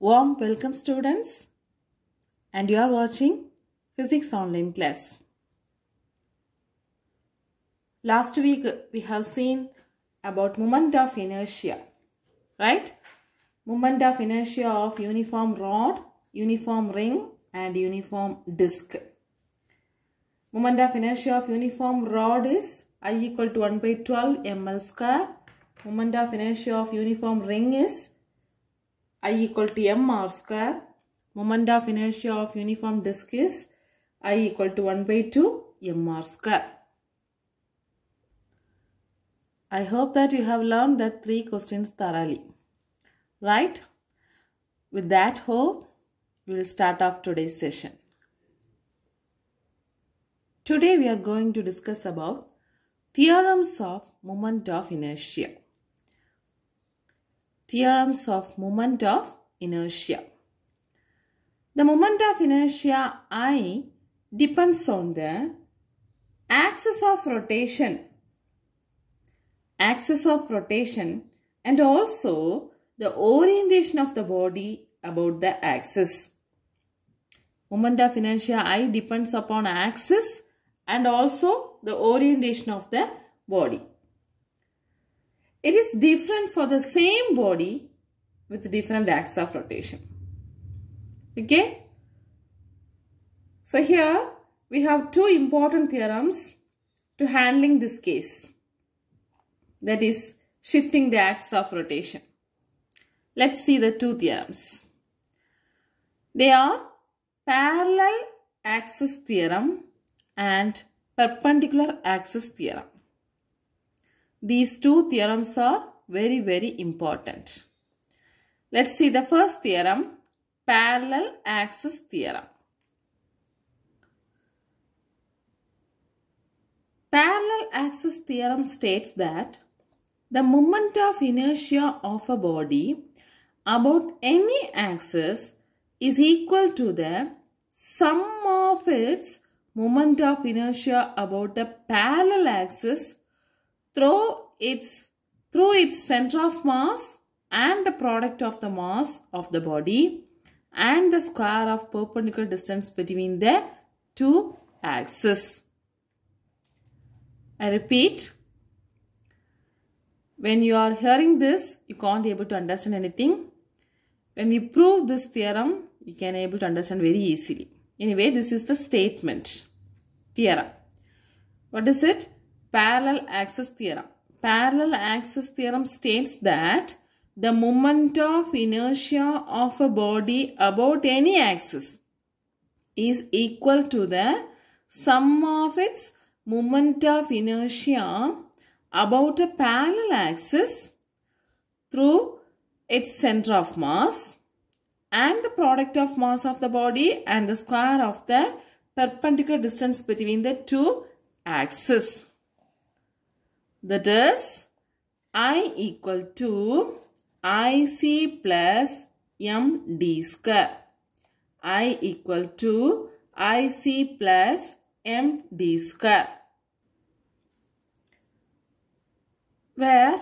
Warm welcome students and you are watching physics online class. Last week we have seen about moment of inertia, right? Moment of inertia of uniform rod, uniform ring and uniform disc. Moment of inertia of uniform rod is I equal to 1 by 12 ml square. Moment of inertia of uniform ring is I equal to mr square. Moment of inertia of uniform disk is I equal to 1 by 2 mr square. I hope that you have learned that three questions thoroughly. Right? With that hope, we will start off today's session. Today we are going to discuss about theorems of moment of inertia. Theorems of moment of inertia. The moment of inertia I depends on the axis of rotation axis of rotation and also the orientation of the body about the axis. Moment of inertia I depends upon axis and also the orientation of the body. It is different for the same body with different axis of rotation. Okay. So here we have two important theorems to handling this case that is shifting the axis of rotation. Let's see the two theorems. They are parallel axis theorem and perpendicular axis theorem. These two theorems are very very important. Let's see the first theorem parallel axis theorem. Parallel axis theorem states that the moment of inertia of a body about any axis is equal to the sum of its moment of inertia about the parallel axis through its through its center of mass and the product of the mass of the body and the square of perpendicular distance between the two axes. I repeat, when you are hearing this, you can't able to understand anything. When we prove this theorem, you can able to understand very easily. Anyway, this is the statement theorem. What is it? Parallel axis theorem. Parallel axis theorem states that the moment of inertia of a body about any axis is equal to the sum of its moment of inertia about a parallel axis through its center of mass and the product of mass of the body and the square of the perpendicular distance between the two axes. That is I equal to IC plus MD square. I equal to IC plus MD square. where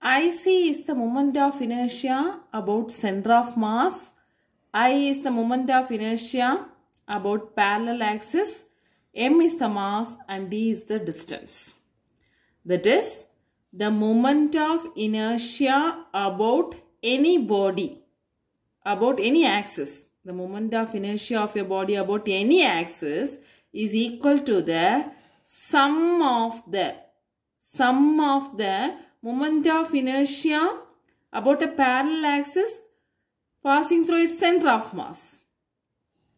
IC is the moment of inertia about center of mass, I is the moment of inertia about parallel axis, M is the mass and D is the distance. That is the moment of inertia about any body, about any axis. The moment of inertia of a body about any axis is equal to the sum of the sum of the moment of inertia about a parallel axis passing through its center of mass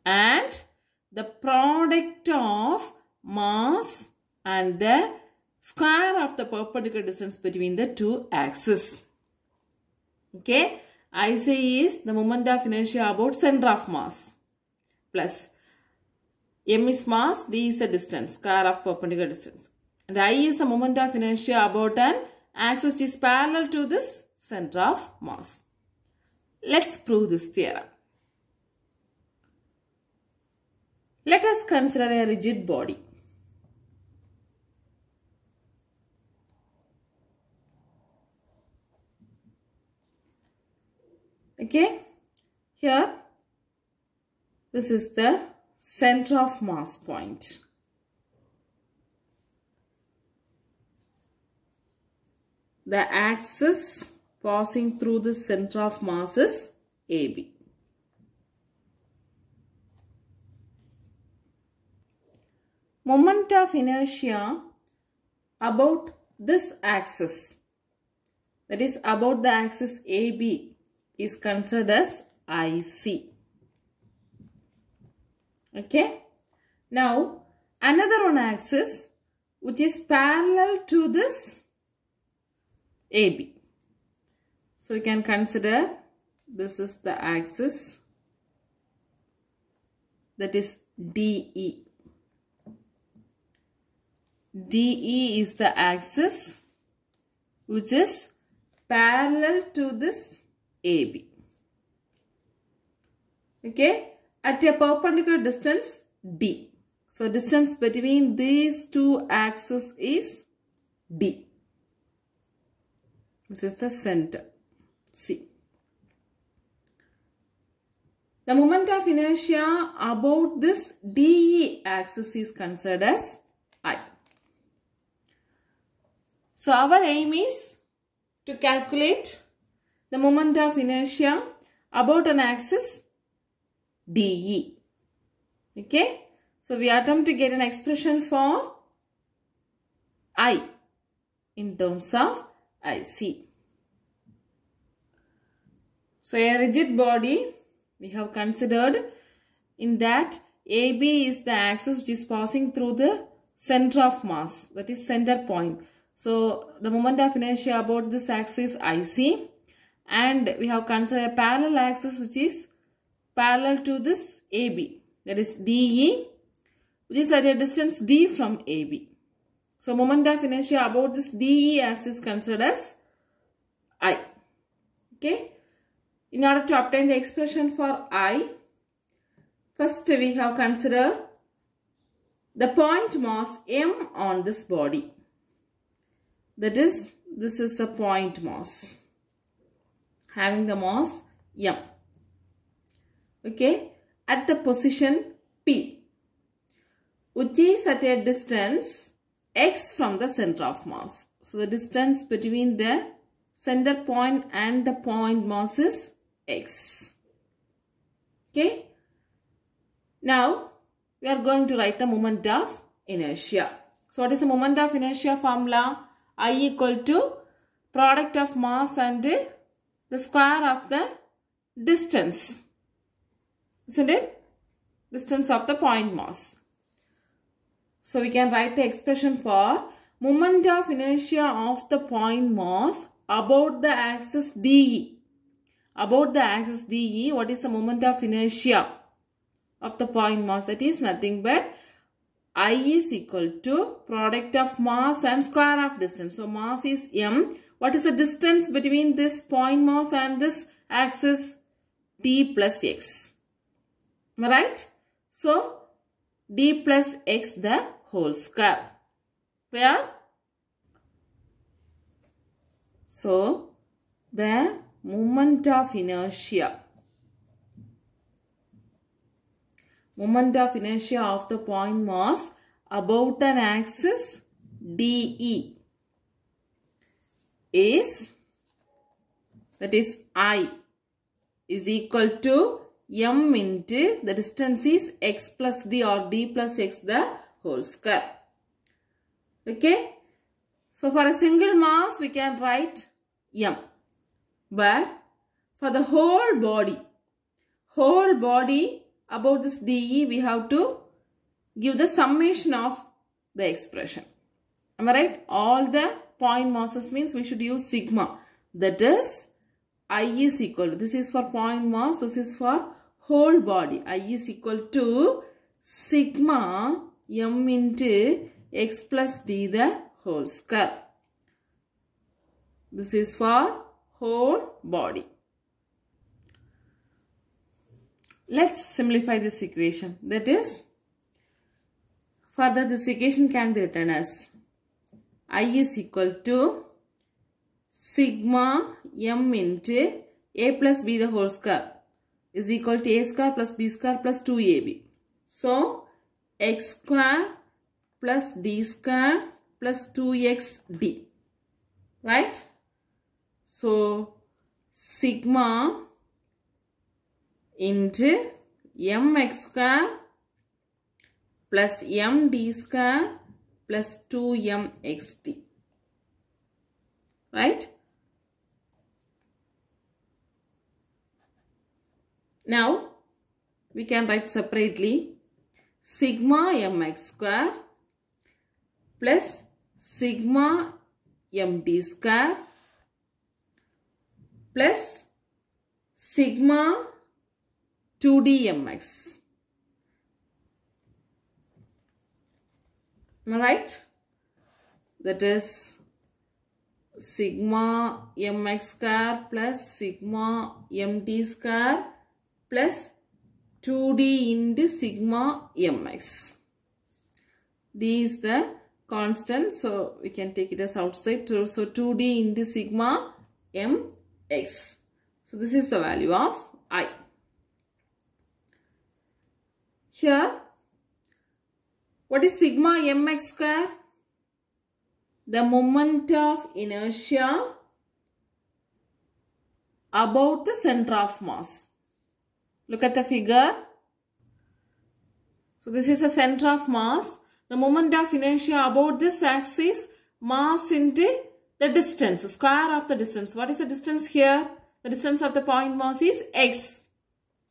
and the product of mass and the square of the perpendicular distance between the two axes. Okay, I say is the moment of inertia about center of mass plus m is mass, d is the distance, square of perpendicular distance. And I is the moment of inertia about an axis which is parallel to this center of mass. Let's prove this theorem. Let us consider a rigid body. Okay. Here, this is the center of mass point. The axis passing through the center of mass is AB. Moment of inertia about this axis that is about the axis AB is considered as IC. Okay. Now another one axis which is parallel to this AB. So you can consider this is the axis that is DE. DE is the axis which is parallel to this AB. Okay, at a perpendicular distance D. So distance between these two axes is D. This is the center C. The moment of inertia about this DE axis is considered as I. So our aim is to calculate the moment of inertia about an axis DE. Okay. So we attempt to get an expression for I in terms of IC. So a rigid body we have considered in that AB is the axis which is passing through the center of mass that is center point. So the moment of inertia about this axis IC and we have considered a parallel axis which is parallel to this AB that is DE which is at a distance D from AB. So moment of inertia about this DE axis is considered as I. Okay. In order to obtain the expression for I, first we have considered the point mass M on this body. That is, this is a point mass having the mass M. Okay, at the position P, which is at a distance x from the center of mass. So the distance between the center point and the point mass is x. Okay. Now, we are going to write the moment of inertia. So, what is the moment of inertia formula? I equal to product of mass and the square of the distance. Isn't it? Distance of the point mass. So, we can write the expression for moment of inertia of the point mass about the axis DE about the axis DE, what is the moment of inertia of the point mass? That is nothing but I is equal to product of mass and square of distance. So mass is m. What is the distance between this point mass and this axis? d plus x. Am I right? So d plus x the whole square. Where? So the moment of inertia. Moment of inertia of the point mass about an axis DE is that is I is equal to m into the distance is x plus d or d plus x the whole square. Okay. So for a single mass we can write m. But for the whole body, whole body about this DE, we have to give the summation of the expression. Am I right? All the point masses means we should use sigma. That is, I is equal to, this is for point mass, this is for whole body. I is equal to sigma m into x plus d the whole square. This is for whole body. Let's simplify this equation. That is, further this equation can be written as I is equal to sigma m into a plus b the whole square. is equal to a square plus b square plus 2ab. So, x square plus d square plus 2xd. Right? So, sigma into mx square plus md square plus 2mxd. Right? Now, we can write separately sigma mx square plus sigma md square plus sigma 2dmx. Am I right? That is sigma mx square plus sigma md square plus 2d into sigma mx. d is the constant so we can take it as outside so, so 2d into sigma mx. So this is the value of i. Here what is sigma mx square? The moment of inertia about the center of mass. Look at the figure. So this is the center of mass. The moment of inertia about this axis, mass into the distance, square of the distance. What is the distance here? The distance of the point mass is x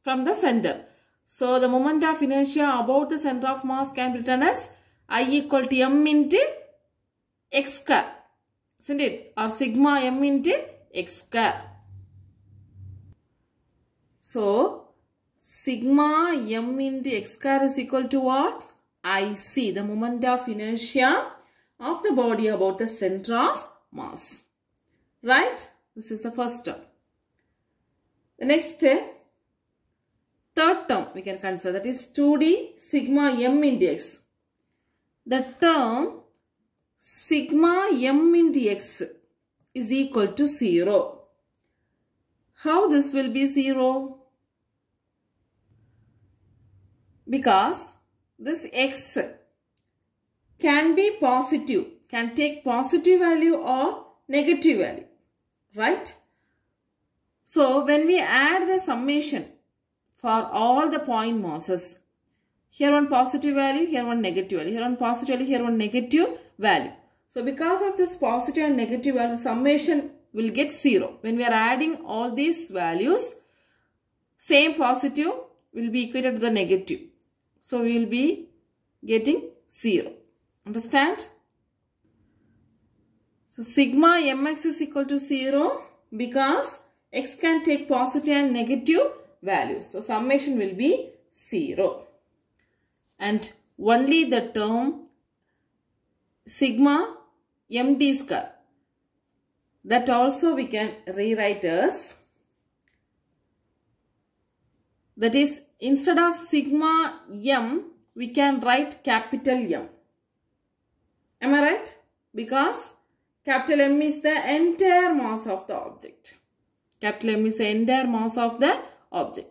from the center. So the moment of inertia about the center of mass can be written as I equal to m into x square. Isn't it? Or sigma m into x square. So sigma m into x square is equal to what? IC, the moment of inertia of the body about the center of mass. Right? This is the first term. The next third term we can consider that is 2d sigma m into x. The term sigma m into x is equal to 0. How this will be 0? Because this x can be positive, can take positive value or negative value, right? So, when we add the summation for all the point masses, here one positive value, here one negative value, here one positive value, here one negative value. So, because of this positive and negative value, summation will get 0. When we are adding all these values, same positive will be equated to the negative. So, we will be getting 0. Understand? So, sigma mx is equal to 0 because x can take positive and negative values. So, summation will be 0. And only the term sigma md square that also we can rewrite as that is instead of sigma m we can write capital M. Am I right? Because capital M is the entire mass of the object. Capital M is the entire mass of the object.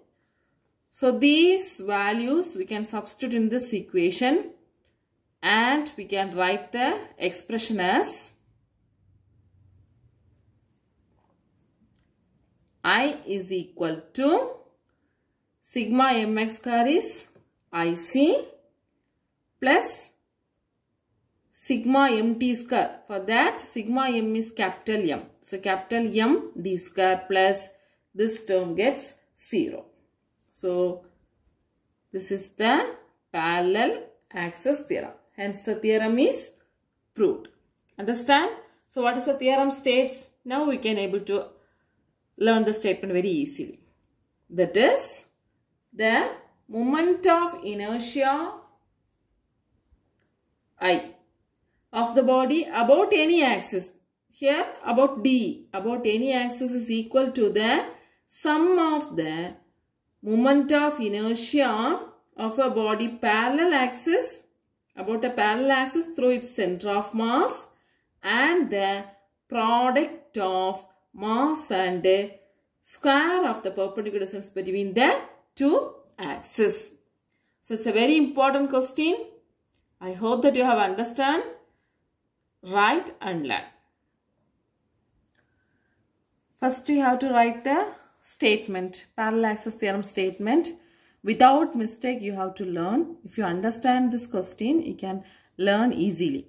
So these values we can substitute in this equation and we can write the expression as I is equal to sigma mx square is IC plus sigma md square. For that sigma m is capital M. So capital M d square plus this term gets 0. So this is the parallel axis theorem. Hence the theorem is proved. Understand? So what is the theorem states? Now we can able to learn the statement very easily. That is the moment of inertia I of the body about any axis. Here about D about any axis is equal to the sum of the moment of inertia of a body parallel axis about a parallel axis through its center of mass and the product of mass and the square of the perpendicular distance between the two axes. So it's a very important question. I hope that you have understand, write and learn. First you have to write the statement, parallel axis theorem statement. Without mistake you have to learn. If you understand this question, you can learn easily.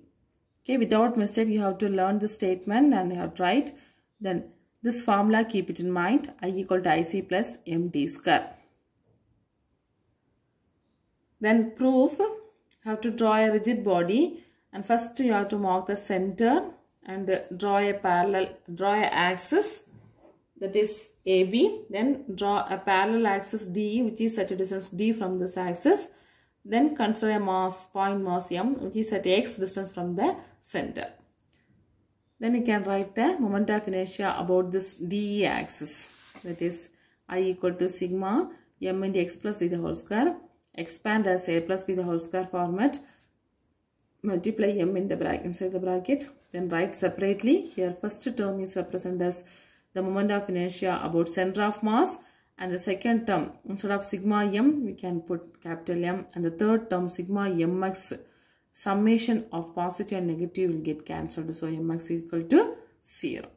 Okay, without mistake you have to learn the statement and you have to write. Then this formula keep it in mind. I equal to IC plus MD square. Then proof, have to draw a rigid body and first you have to mark the center and draw a parallel, draw a axis that is AB. Then draw a parallel axis DE which is at a distance D from this axis. Then consider a mass, point mass M which is at X distance from the center. Then you can write the moment of inertia about this DE axis. That is I equal to sigma M into X plus V the whole square. Expand as A plus B the whole square format. Multiply M in the bracket inside the bracket. Then write separately. Here first term is represented as the moment of inertia about center of mass and the second term instead of sigma m we can put capital M. And the third term sigma mx summation of positive and negative will get cancelled. So mx is equal to 0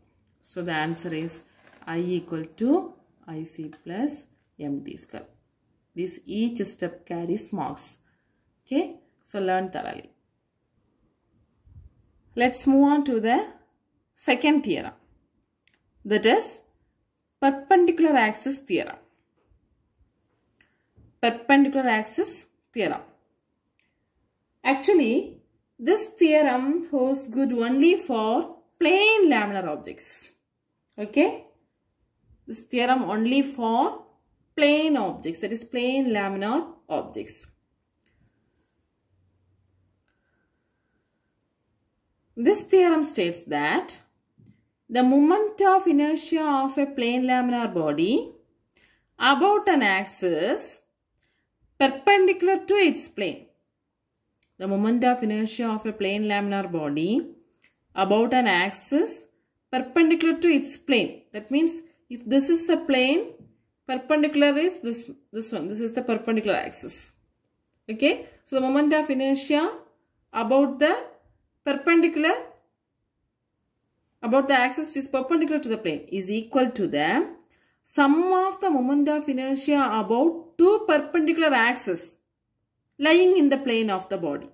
so the answer is i equal to ic plus md square. This each step carries marks. Okay? So learn thoroughly. Let's move on to the second theorem that is perpendicular axis theorem. Perpendicular axis theorem. Actually, this theorem holds good only for plane laminar objects. Okay? This theorem only for plane objects, that is plane laminar objects. This theorem states that the moment of inertia of a plane laminar body about an axis perpendicular to its plane. The moment of inertia of a plane laminar body about an axis perpendicular to its plane. That means if this is the plane, perpendicular is this, this one. This is the perpendicular axis. Okay. So the moment of inertia about the perpendicular about the axis which is perpendicular to the plane is equal to the sum of the moment of inertia about two perpendicular axes lying in the plane of the body.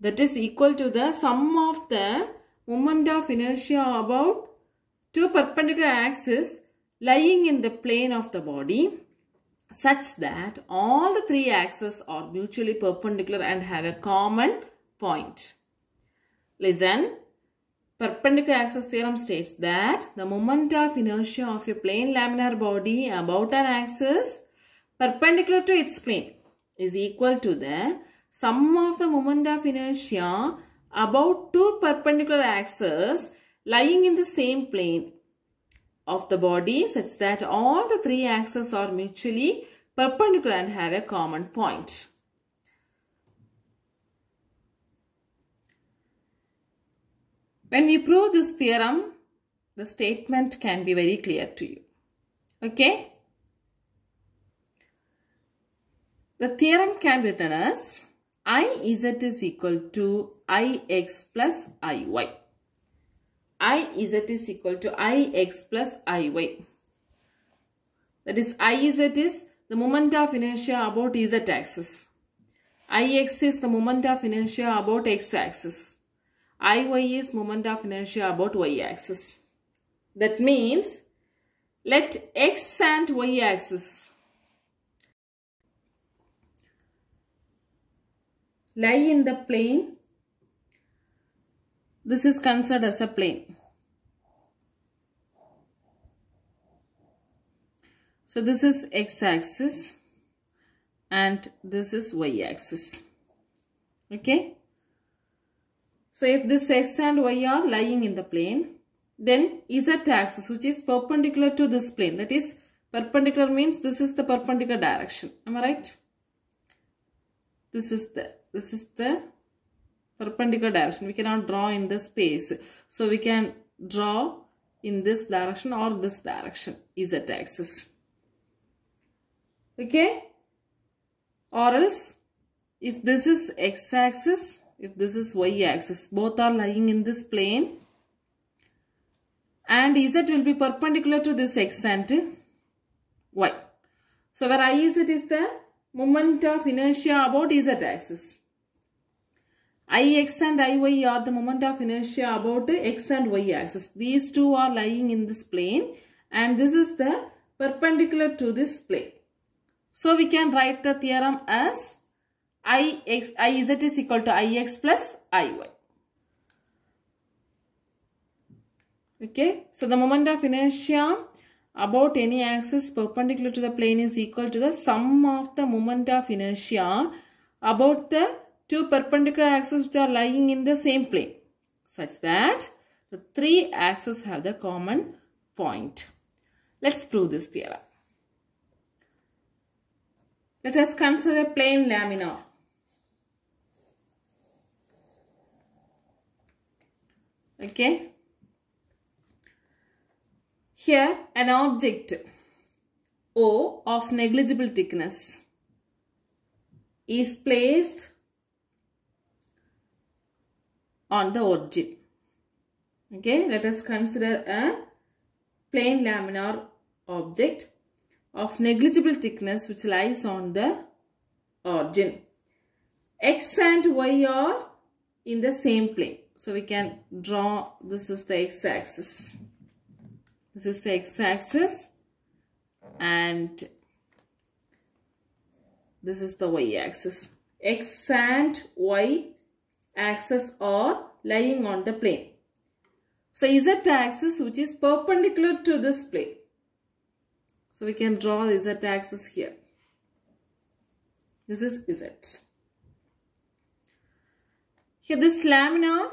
That is equal to the sum of the moment of inertia about two perpendicular axes lying in the plane of the body such that all the three axes are mutually perpendicular and have a common point. Listen, perpendicular axis theorem states that the moment of inertia of a plane laminar body about an axis perpendicular to its plane is equal to the sum of the moment of inertia about two perpendicular axes lying in the same plane of the body such that all the three axes are mutually perpendicular and have a common point. When we prove this theorem, the statement can be very clear to you. Okay? The theorem can be written as Iz is equal to Ix plus Iy. Iz is equal to Ix plus Iy. That is Iz is the moment of inertia about Z axis. Ix is the moment of inertia about X axis. Iy is moment of inertia about y axis. That means let x and y axis lie in the plane. This is considered as a plane. So this is x axis and this is y axis. Okay. So if this x and y are lying in the plane, then z axis which is perpendicular to this plane. That is perpendicular means this is the perpendicular direction. Am I right? This is the this is the perpendicular direction. We cannot draw in the space. So we can draw in this direction or this direction z axis. Okay? Or else if this is x axis, if this is y axis, both are lying in this plane and z will be perpendicular to this x and y. So where iz is the moment of inertia about z axis. Ix and Iy are the moment of inertia about x and y axis. These two are lying in this plane and this is the perpendicular to this plane. So we can write the theorem as Ix, Iz is equal to Ix plus Iy. Okay, so the moment of inertia about any axis perpendicular to the plane is equal to the sum of the moment of inertia about the two perpendicular axes which are lying in the same plane such that the three axes have the common point. Let's prove this theorem. Let us consider a plane laminar. Okay. Here an object O of negligible thickness is placed on the origin. Okay, let us consider a plane laminar object of negligible thickness which lies on the origin. X and Y are in the same plane. So we can draw, this is the x-axis. This is the x-axis and this is the y-axis. X and y axis are lying on the plane. So z axis which is perpendicular to this plane. So we can draw the z axis here. This is z. Here this lamina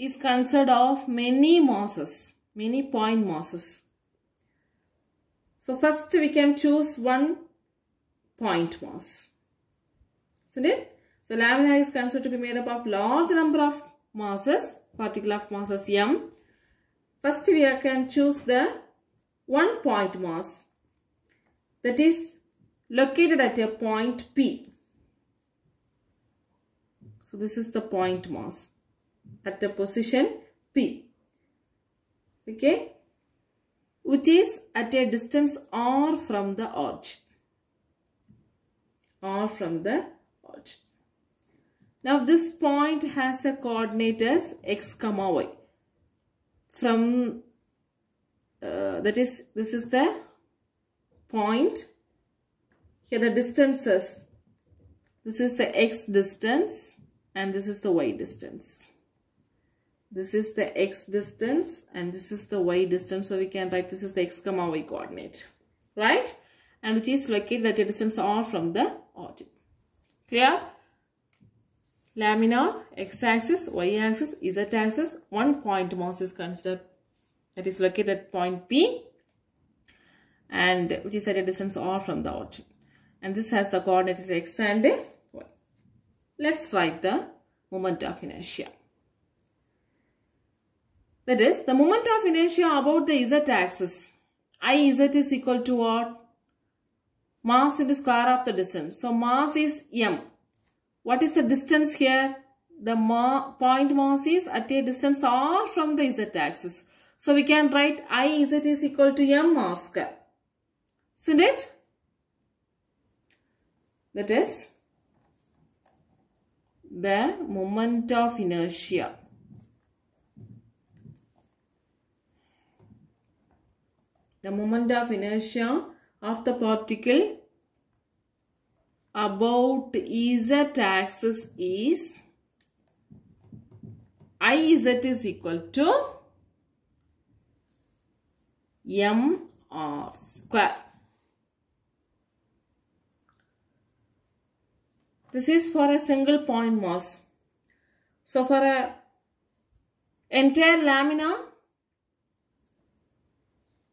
is consisted of many masses, many point masses. So first we can choose one point mass. Isn't it? So lamina is considered to be made up of large number of masses, particle of masses m. First we can choose the one point mass that is located at a point P. So this is the point mass at the position P. Okay. Which is at a distance r from the origin. R from the origin. Now this point has a coordinate as x comma y. From uh, that is this is the point. Here the distances. This is the x distance and this is the y distance. This is the x distance and this is the y distance. So we can write this is the x comma y coordinate. Right? And which is located at a distance r from the origin. Clear? laminar, x-axis, y-axis, z-axis, one point mass is considered that is located at point P and which is at a distance r from the origin. And this has the coordinate x and y. Let's write the moment of inertia. That is, the moment of inertia about the z-axis. Iz is equal to what? Mass into square of the distance. So, mass is m. What is the distance here? The ma point mass is at a distance r from the z-axis. So we can write Iz is equal to m r square. Isn't it? That is the moment of inertia. The moment of inertia of the particle about z axis is Iz is equal to m r square. This is for a single point mass. So for a entire lamina,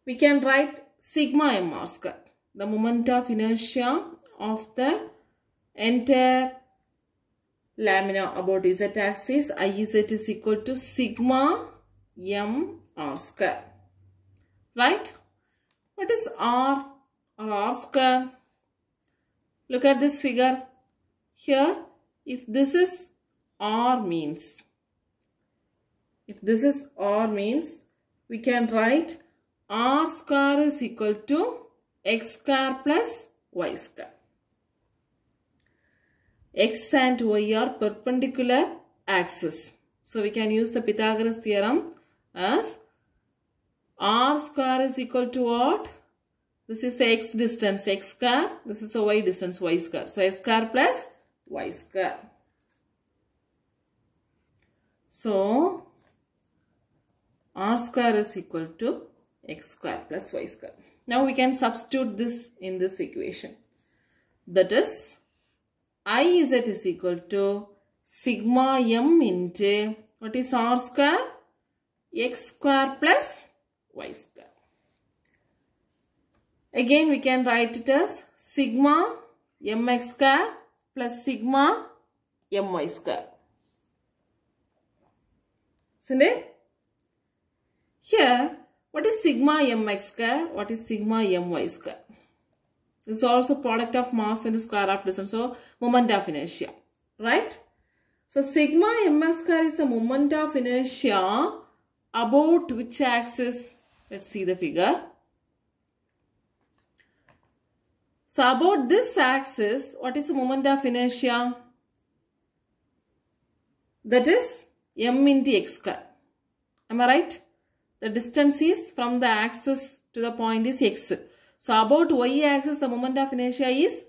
we can write sigma m r square. The moment of inertia of the entire lamina about z-axis Iz is equal to sigma m r square. Right? What is R or R square? Look at this figure. Here, if this is R means, if this is R means, we can write R square is equal to X square plus Y square. X and Y are perpendicular axis. So we can use the Pythagoras theorem as R square is equal to what? This is the X distance, X square. This is the Y distance, Y square. So X square plus Y square. So R square is equal to X square plus Y square. Now we can substitute this in this equation. That is Iz is equal to sigma m into what is r square? x square plus y square. Again we can write it as sigma mx square plus sigma my square. Isn't it? Here, what is sigma mx square? What is sigma my square? This is also product of mass and square of distance. So, moment of inertia. Right? So, sigma ms square is the moment of inertia about which axis? Let's see the figure. So, about this axis, what is the moment of inertia? That is m into x square. Am I right? The distance is from the axis to the point is x. So about y-axis, the moment of inertia is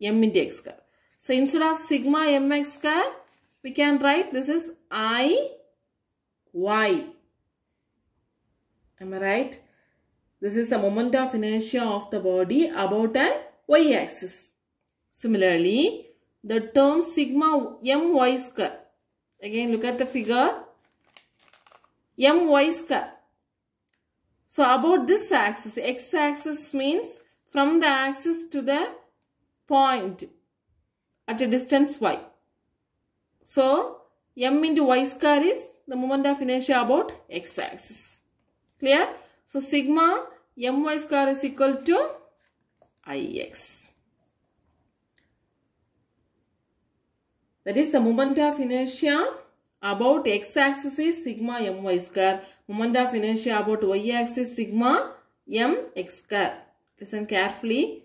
m into x square. So instead of sigma mx square, we can write this is i y. Am I right? This is the moment of inertia of the body about an y-axis. Similarly, the term sigma my square. Again, look at the figure. My square so about this axis, x-axis means from the axis to the point at a distance y. So m into y square is the moment of inertia about x-axis. Clear? So sigma my square is equal to ix. That is the moment of inertia about x-axis is sigma my square moment of inertia about y-axis sigma m x square. Listen carefully.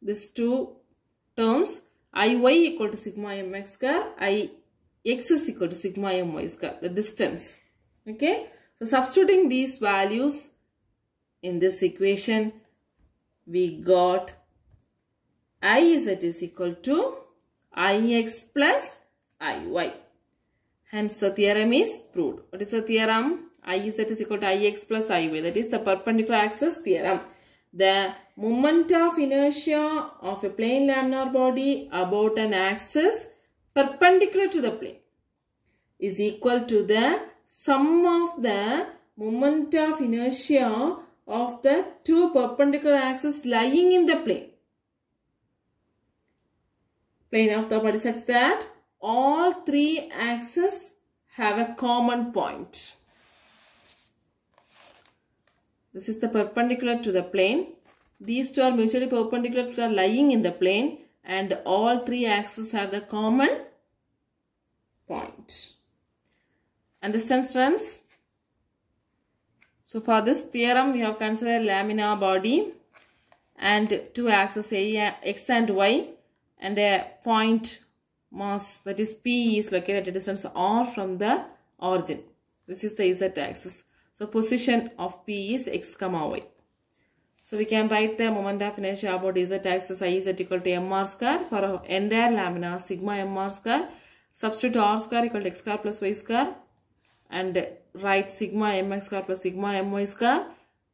These two terms Iy equal to sigma m x square, I x is equal to sigma m y square, the distance. Okay. So substituting these values in this equation, we got Iz is equal to Ix plus Iy. Hence the theorem is proved. What is the theorem? Iz is equal to Ix plus Iy. That is the perpendicular axis theorem. The moment of inertia of a plane laminar body about an axis perpendicular to the plane is equal to the sum of the moment of inertia of the two perpendicular axes lying in the plane. Plane of the body such that all three axes have a common point. This is the perpendicular to the plane. These two are mutually perpendicular to are lying in the plane and all three axes have the common point. Understand students? So for this theorem we have considered laminar body and two axes A, X and Y and a point mass that is P is located at a distance R from the origin. This is the Z axis. So position of P is x comma y. So we can write the moment of inertia about z axis i is equal to mr square for entire laminar sigma mr square. Substitute r square equal to x square plus y square and write sigma mx square plus sigma my square.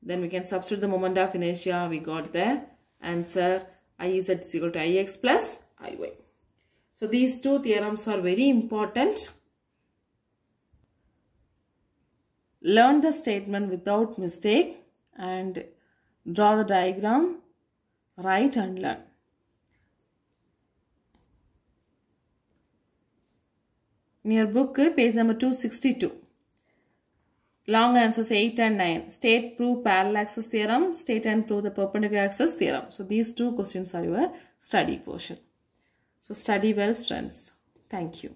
Then we can substitute the moment of inertia. We got the answer i is equal to ix plus iy. So these two theorems are very important. learn the statement without mistake and draw the diagram, write and learn. In your book, page number 262. long answers 8 and 9. State prove parallel axis theorem. State and prove the perpendicular axis theorem. So these two questions are your study portion. So study well students. Thank you.